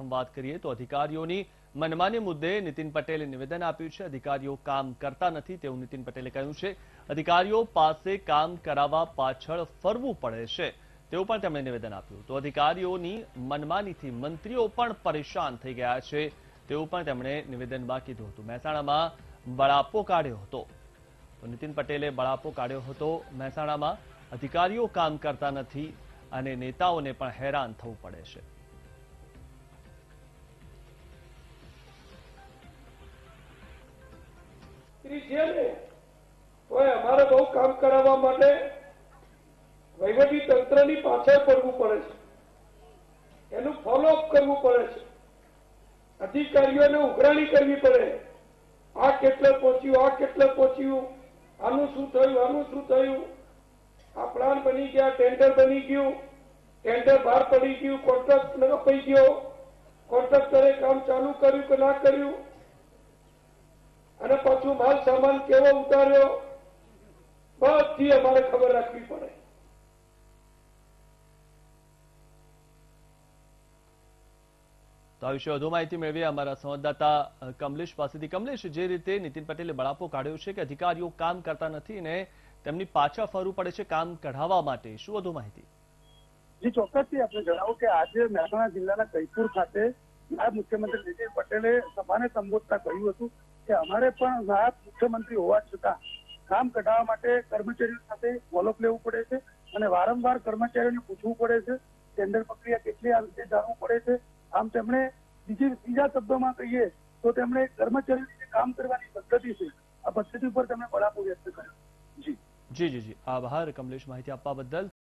વાત કરીએ તો અધિકારીઓની મનમાની મુદ્દે નીતિન પટેલે નિવેદન આપ્યું છે. અધિકારીઓ કામ કરતા નથી તેવું નીતિન પટેલે કહ્યું છે. અધિકારીઓ પાસે કામ કરાવવા પાછળ ફરવું પડે છે તેવું પણ તેમણે નિવેદન આપ્યું. તો અધિકારીઓની મનમાનીથી મંત્રીઓ પણ પરેશાન થઈ ગયા છે તેવું પણ તેમણે નિવેદનમાં કીધું હતું. મહેસાણામાં બળાપો કાઢ્યો હતો. તો નીતિન પટેલે બળાપો કાઢ્યો હતો. મહેસાણામાં અધિકારીઓ કામ કરતા નથી અને નેતાઓને પણ હેરાન થવું પડે છે. સ્ત્રી છે ને તો અમારે બહુ કામ કરાવવા માટે વહીવટી તંત્રની પાછળ પડવું પડે છે. એનું ફોલોઅપ કરવું પડે છે. અધિકારીઓને ઉઘરાણી કરવી પડે. આ કેટલે પહોંચ્યું, આ કેટલે પહોંચ્યું, આનું શું થયું, આનું શું થયું? આ પ્લાન બની ગયા ટેન્ડર બની ગયું. ટેન્ડર બહાર પડી ગયું કોન્ટ્રાક્ટ અપાઈ ગયો. કોન્ટ્રાક્ટરે કામ ચાલુ કર્યું કે ના કર્યું? અને પાછું માલ સામાન કેવો ઉતાર્યો? બધી અમારે ખબર રાખવી પડે. તો આ વિશે વધુ માહિતી મેળવીએ અમારા સંવાદદાતા કમલેશ પાસેથી. કમલેશ જે રીતે નીતિન પટેલે બળાપો કાઢ્યો છે કે અધિકારીઓ કામ કરતા નથી ને તેમની પાછા ફરવું પડે છે કામ કઢાવવા માટે. શું વધુ માહિતી? જી ચોક્કસથી આપણે જણાવું કે આજે મહેસાણા જિલ્લાના કૈપુર ખાતે નાયબ મુખ્યમંત્રી નીતિન પટેલે સભાને સંબોધતા કહ્યું હતું કે અમારે પણ નાયબ મુખ્યમંત્રી હોવા છતાં કામ કઢાવવા માટે કર્મચારીઓ સાથે ફોલોઅપ લેવું પડે છે અને વારંવાર કર્મચારીઓને પૂછવું પડે છે ટેન્ડર પ્રક્રિયા કેટલી આ રીતે જાણવું પડે છે. આમ તેમણે બીજી બીજા શબ્દોમાં કહીએ તો તેમણે કર્મચારીઓની જે કામ કરવાની પદ્ધતિ છે, આ પદ્ધતિ ઉપર તેમણે બળાપો વ્યક્ત કર્યો. જી. જી જી જી. આભાર. કમલેશ માહિતી આપવા બદલ.